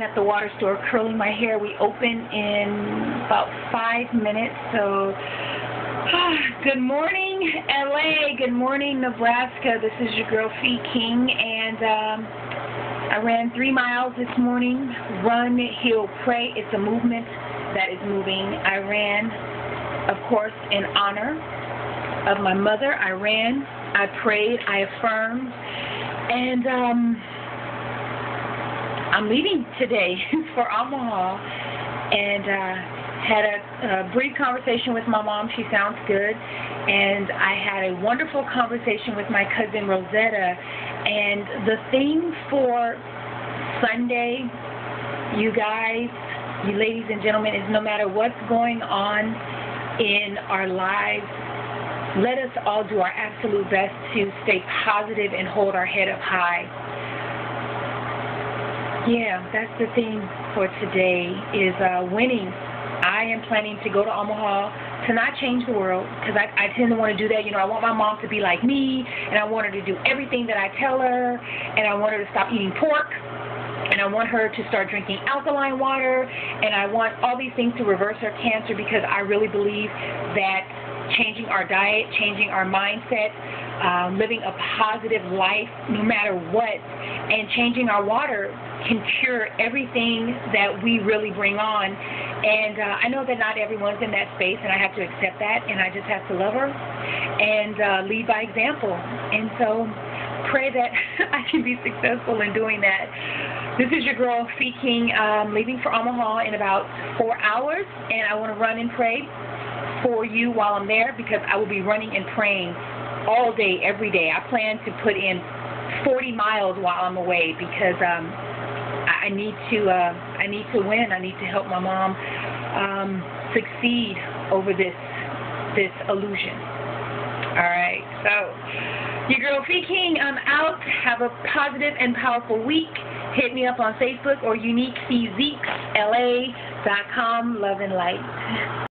I'm at the water store curling my hair. We open in about five minutes, so good morning, LA. Good morning, Nebraska. This is your girl Fee King, and um, I ran three miles this morning. Run, heal, pray. It's a movement that is moving. I ran, of course, in honor of my mother. I ran, I prayed, I affirmed, and um, I'm leaving today for Omaha and uh, had a, a brief conversation with my mom. She sounds good. And I had a wonderful conversation with my cousin Rosetta. And the theme for Sunday, you guys, you ladies and gentlemen, is no matter what's going on in our lives, let us all do our absolute best to stay positive and hold our head up high. Yeah, that's the theme for today is uh, winning. I am planning to go to Omaha to not change the world because I, I tend to want to do that. You know, I want my mom to be like me, and I want her to do everything that I tell her, and I want her to stop eating pork, and I want her to start drinking alkaline water, and I want all these things to reverse her cancer because I really believe that changing our diet, changing our mindset, um, living a positive life no matter what, and changing our water can cure everything that we really bring on. And uh, I know that not everyone's in that space, and I have to accept that, and I just have to love her and uh, lead by example. And so pray that I can be successful in doing that. This is your girl, Fee King, um, leaving for Omaha in about four hours, and I want to run and pray for you while I'm there because I will be running and praying all day, every day. I plan to put in 40 miles while I'm away because um, I, need to. Uh, I need to win. I need to help my mom um, succeed over this this illusion. All right. So, your girl Fee King, I'm out. Have a positive and powerful week. Hit me up on Facebook or uniqueczeeksla.com. Love and light.